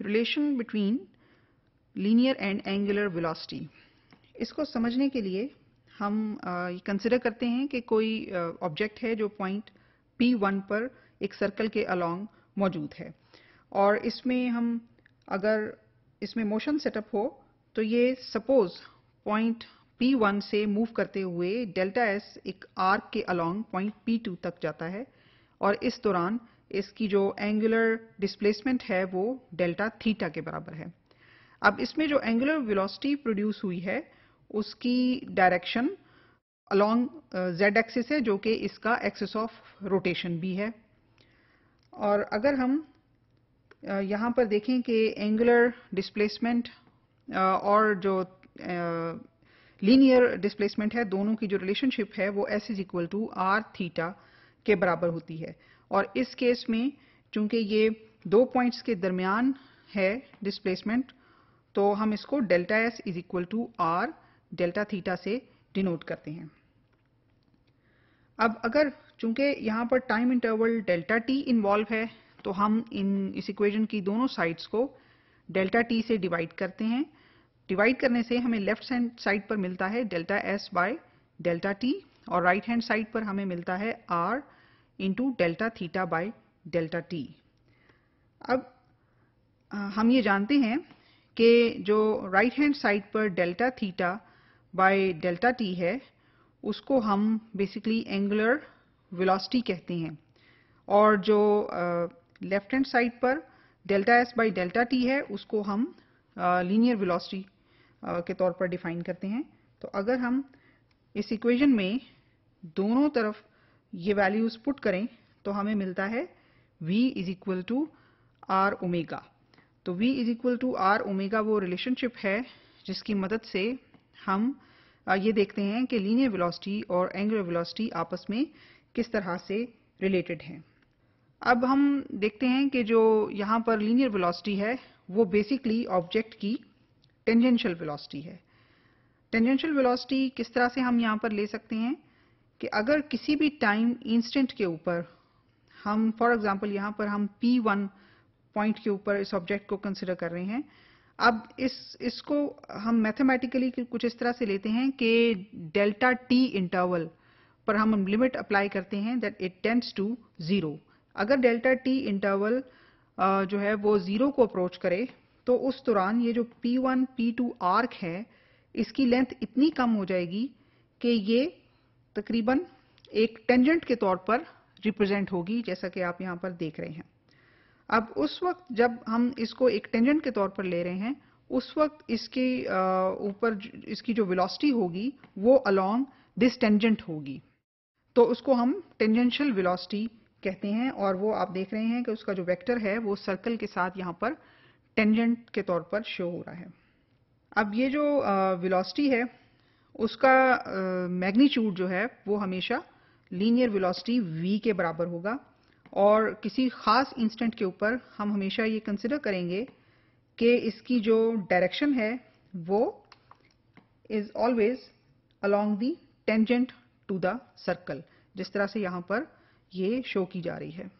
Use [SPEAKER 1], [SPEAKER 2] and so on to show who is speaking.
[SPEAKER 1] Relation between linear and angular velocity इसको समझने के लिए हम ये कंसिडर करते हैं कि कोई ऑब्जेक्ट है जो पॉइंट P1 पर एक सर्कल के अलोंग मौजूद है। और इसमें हम, अगर इसमें मोशन सेटअप हो तो ये सपोज़ पॉइंट P1 से मूव करते हुए डेल्टा एस एक आर्क के अलोंग पॉइंट P2 तक जाता है। और इस दौरान इसकी जो एंगुलर डिस्प्लेसमेंट है वो डेल्टा थीटा के बराबर है। अब इसमें जो एंगुलर वेलोसिटी प्रोड्यूस हुई है उसकी डायरेक्शन अलोंग जेड एक्सिस है जो कि इसका एक्सिस ऑफ़ रोटेशन भी है। और अगर हम uh, यहाँ पर देखें कि एंगुलर डिस्प्लेसमेंट uh, और जो लीनियर uh, डिस्प्लेसमेंट है दोनों की जो रिलेशनशिप है वो S is equal to R theta के बराबर होती है। और इस केस में चूँकि ये दो पॉइंट्स के दरमियान है डिस्प्लेसमेंट तो हम इसको delta S is equal to R delta theta से डिनोट करते हैं। अब अगर चूँकि यहाँ पर time interval delta T involve है तो हम इन, इस इक्वेशन की दोनों साइड्स को डेल्टा टी से डिवाइड करते हैं। डिवाइड करने से हमें लेफ़्ट हैंड साइड पर मिलता है delta S by delta T और राइट हैंड साइड पर हमें मिलता है R into delta theta by delta T अब हम ये जानते हैं कि जो राइट हैंड साइड पर delta theta by delta T है, उसको हम बेसिकली एंगुलर वेलोसिटी कहते हैं। और जो लेफ़्ट हैंड साइड पर delta S by delta T है, उसको हम लीनियर वेलोसिटी के तौर पर डिफाइन करते हैं। तो अगर हम इस इक्वेशन में दोनों तरफ़ ये वैल्यूज़ पुट करें तो हमें मिलता है v is equal to R omega तो v is equal to R omega वो रिलेशनशिप है, जिसकी मदद से हम ये देखते हैं कि लीनियर वेलोसिटी और एंगुलर वेलोसिटी आपस में किस तरह से रिलेटेड हैं। अब हम देखते हैं कि जो यहाँ पर लीनियर वेलोसिटी है, वो बेसिकली ऑब्जेक्ट की टेंजेंशियल वेलोसिटी है। टेंजेंशियल वेलोसिटी किस तरह से हम यहाँ पर ले सकते हैं? कि अगर किसी भी टाइम इंस्टेंट के ऊपर हम फॉर एग्जांपल यहाँ पर हम P1 पॉइंट के ऊपर इस ऑब्जेक्ट को कंसिडर कर रहे हैं, अब इस, इसको हम मैथमेटिकली कुछ इस तरह से लेते हैं कि डेल्टा टी इंटरवल पर हम लिमिट अप्लाई करते हैं that it tends to zero अगर डेल्टा टी इंटरवल जो है वो ज़ीरो को अप्रोच करे तो उस दौरान ये जो P1 P2 आर्क है, इसकी लेंथ इतनी कम हो जाएगी कि ये तकरीबन एक टेंजेंट के तौर पर रिप्रेजेंट होगी, जैसा कि आप यहाँ पर देख रहे हैं। अब उस वक्त जब हम इसको एक टेंजेंट के तौर पर ले रहे हैं, उस वक्त इसके ऊपर इसकी जो वेलोसिटी होगी, वो अलोंग दिस टेंजेंट होगी। तो उसको हम टेंजेंशियल वेलोसिटी कहते हैं, और वो आप देख रहे हैं कि उसका जो वेक्टर है, वो सर्कल के साथ यहाँ पर टेंजेंट के तौर पर शो हो रहा है। अब ये जो वेलोसिटी है उसका मैग्नीट्यूड जो है, वो हमेशा लीनियर वेलोसिटी v के बराबर होगा। और किसी ख़ास इंस्टेंट के ऊपर हम हमेशा ये कंसिडर करेंगे कि इसकी जो डायरेक्शन है, वो is always along the tangent to the circle जिस तरह से यहाँ पर ये शो की जा रही है।